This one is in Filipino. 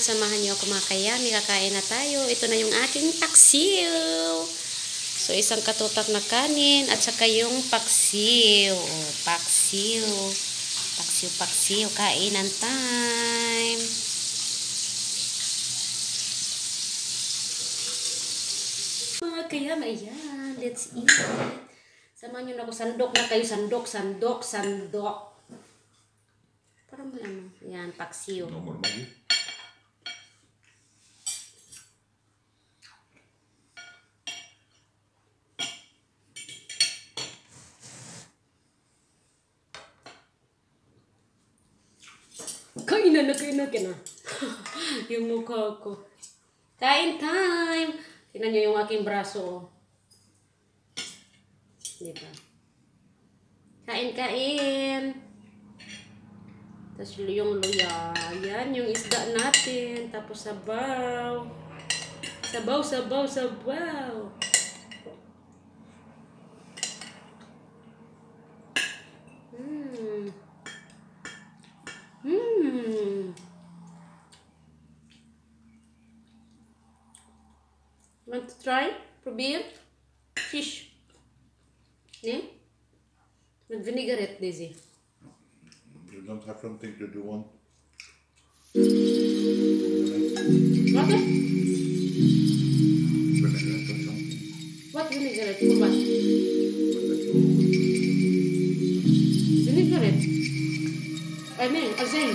Ayan, samahan niyo ako mga kayami. Kakain na tayo. Ito na yung aking paksiw. So, isang katutak na kanin at saka yung paksiw. Oh, paksiw. Paksiw, paksiw. Kainan time. Mga kayami, ayan. Let's eat. Samahan niyo na ako. Sandok na kayo. Sandok, sandok, sandok. Parang may ano. Ayan, paksiw. Nomor lagi. Kain na kain na, kain na. yung mukha ko. Kain time! Tingnan nyo yung aking braso. Diba? Kain, kain! Tapos yung luya. Yan, yung isda natin. Tapos sabaw. Sabaw, sabaw, sabaw. Try? Probeer? Fish. Ne? Met vinaigrette deze. You don't have something to do one. Wat? Vinaigrette or something. Wat vinaigrette? Voor wat? Vinaigrette. I mean, azijn.